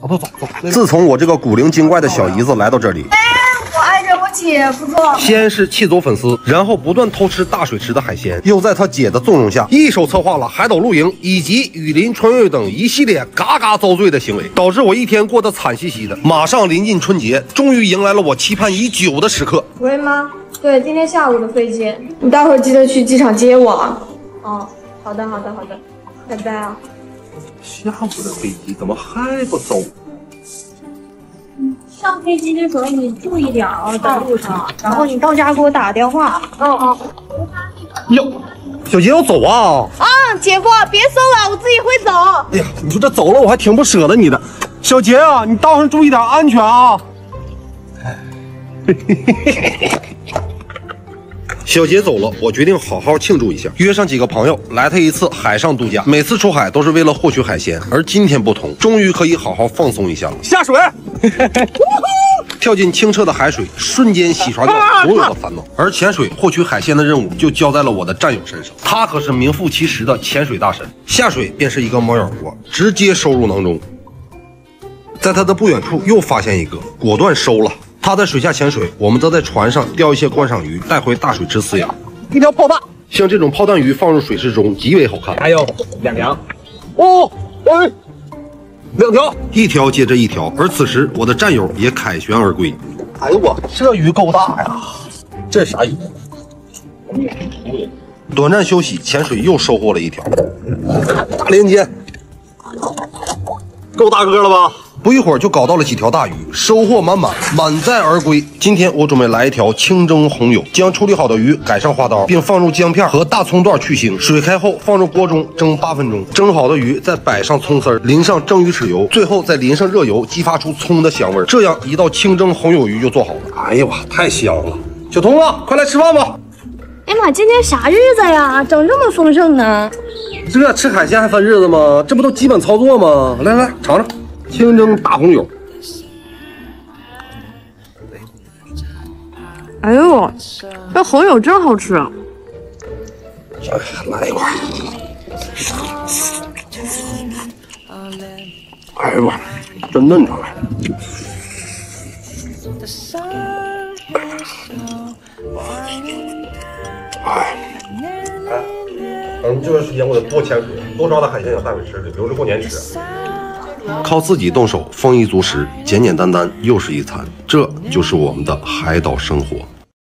啊，不走走。自从我这个古灵精怪的小姨子来到这里，我爱着我姐，不错。先是气走粉丝，然后不断偷吃大水池的海鲜，又在他姐的纵容下，一手策划了海岛露营以及雨林穿越等一系列嘎嘎遭罪的行为，导致我一天过得惨兮兮的。马上临近春节，终于迎来了我期盼已久的时刻。喂，妈。对，今天下午的飞机，你待会儿记得去机场接我啊。哦，好的，好的，好的，拜拜啊。下午的飞机怎么还不走？上飞机的时候你注意点啊，在路上。然后你到家给我打个电话。哦哦。哟，小杰要走啊？啊，姐夫，别送了，我自己会走。哎呀，你说这走了我还挺不舍得你的。小杰啊，你道上注意点安全啊。嘿嘿嘿嘿嘿。小杰走了，我决定好好庆祝一下，约上几个朋友来他一次海上度假。每次出海都是为了获取海鲜，而今天不同，终于可以好好放松一下了。下水，跳进清澈的海水，瞬间洗刷掉所有的烦恼。而潜水获取海鲜的任务就交在了我的战友身上，他可是名副其实的潜水大神。下水便是一个猫眼活，直接收入囊中。在他的不远处又发现一个，果断收了。他在水下潜水，我们则在船上钓一些观赏鱼，带回大水池饲养。一条炮弹，像这种炮弹鱼放入水池中极为好看。还有两条，哦，哎，两条，一条接着一条。而此时，我的战友也凯旋而归。哎呦我，这鱼够大呀！这啥鱼？短暂休息，潜水又收获了一条大连接，够大个了吧？不一会儿就搞到了几条大鱼，收获满满，满载而归。今天我准备来一条清蒸红油，将处理好的鱼改上花刀，并放入姜片和大葱段去腥。水开后放入锅中蒸八分钟，蒸好的鱼再摆上葱丝，淋上蒸鱼豉油，最后再淋上热油，激发出葱的香味。这样一道清蒸红油鱼就做好了。哎呀哇，太香了！小彤子，快来吃饭吧！哎妈，今天啥日子呀？整这么丰盛呢？这吃海鲜还分日子吗？这不都基本操作吗？来来，尝尝。清蒸大红酒，哎呦，这红油真好吃！哎，来一块。哎呦，真嫩啊！哎，哎，等这段时间我得多潜水，多抓点海鲜养大水池里，留着过年吃。靠自己动手，丰衣足食，简简单单又是一餐，这就是我们的海岛生活。